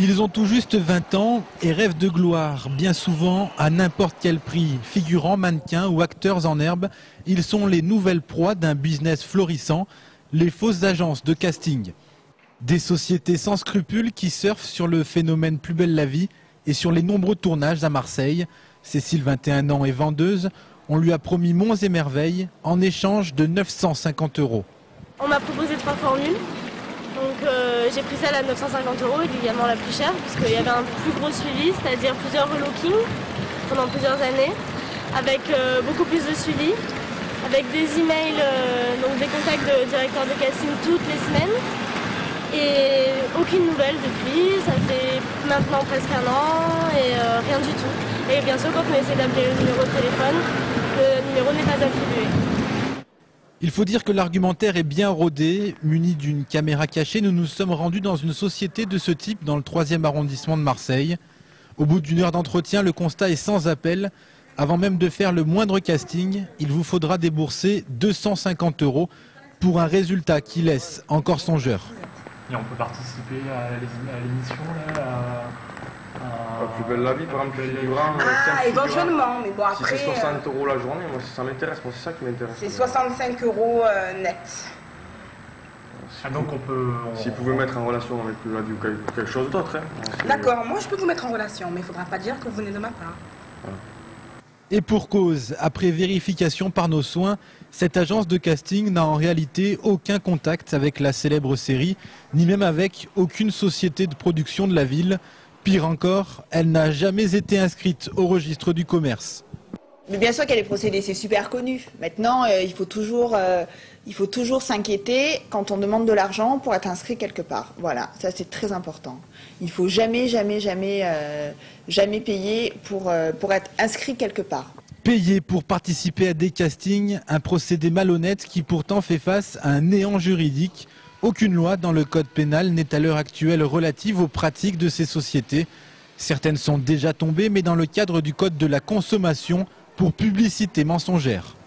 Ils ont tout juste 20 ans et rêvent de gloire, bien souvent à n'importe quel prix. Figurants, mannequins ou acteurs en herbe, ils sont les nouvelles proies d'un business florissant, les fausses agences de casting. Des sociétés sans scrupules qui surfent sur le phénomène Plus belle la vie et sur les nombreux tournages à Marseille. Cécile, 21 ans, est vendeuse. On lui a promis monts et merveilles en échange de 950 euros. On m'a proposé trois formules. Donc euh, j'ai pris celle à 950 euros, également la plus chère, parce qu'il y avait un plus gros suivi, c'est-à-dire plusieurs relookings pendant plusieurs années, avec euh, beaucoup plus de suivi, avec des emails, euh, donc des contacts de directeurs de casting toutes les semaines, et aucune nouvelle depuis, ça fait maintenant presque un an, et rien du tout. Et bien sûr, quand on essaie d'appeler le numéro de téléphone, le numéro n'est pas attribué. Il faut dire que l'argumentaire est bien rodé. Muni d'une caméra cachée, nous nous sommes rendus dans une société de ce type dans le 3e arrondissement de Marseille. Au bout d'une heure d'entretien, le constat est sans appel. Avant même de faire le moindre casting, il vous faudra débourser 250 euros pour un résultat qui laisse encore songeur. Et on peut participer à l'émission plus belle la vie, par exemple. Ah, éventuellement, mais bon après. Si c'est 60 euros la journée, moi ça m'intéresse, moi c'est ça qui m'intéresse. C'est 65 euros euh, net. Ah, donc on peut. Si vous pouvez mettre en relation avec belle vie ou quelque chose d'autre. Hein, D'accord, moi je peux vous mettre en relation, mais il ne faudra pas dire que vous venez de ma part. Et pour cause, après vérification par nos soins, cette agence de casting n'a en réalité aucun contact avec la célèbre série, ni même avec aucune société de production de la ville. Pire encore, elle n'a jamais été inscrite au registre du commerce. Mais bien sûr qu'elle est procédée, c'est super connu. Maintenant, euh, il faut toujours, euh, il faut toujours s'inquiéter quand on demande de l'argent pour être inscrit quelque part. Voilà, ça c'est très important. Il faut jamais, jamais, jamais, euh, jamais payer pour, pour être inscrit quelque part. Payer pour participer à des castings, un procédé malhonnête qui pourtant fait face à un néant juridique. Aucune loi dans le code pénal n'est à l'heure actuelle relative aux pratiques de ces sociétés. Certaines sont déjà tombées, mais dans le cadre du code de la consommation pour publicité mensongère.